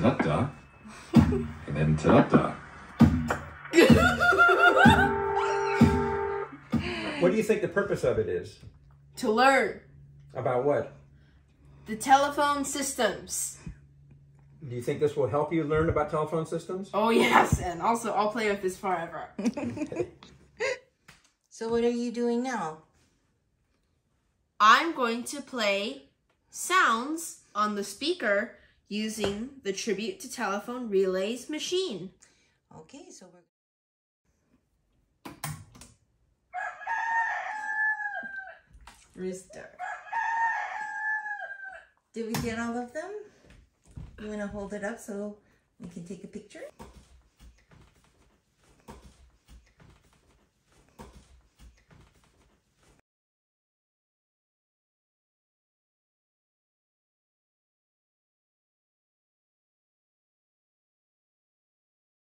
ta-da-da, and then ta-da-da. What do you think the purpose of it is? To learn About what? the telephone systems. Do you think this will help you learn about telephone systems? Oh yes, and also I'll play with this forever. So what are you doing now? I'm going to play sounds on the speaker using the Tribute to Telephone Relays machine. Okay, so we're Rooster. Did we get all of them? You want to hold it up so we can take a picture?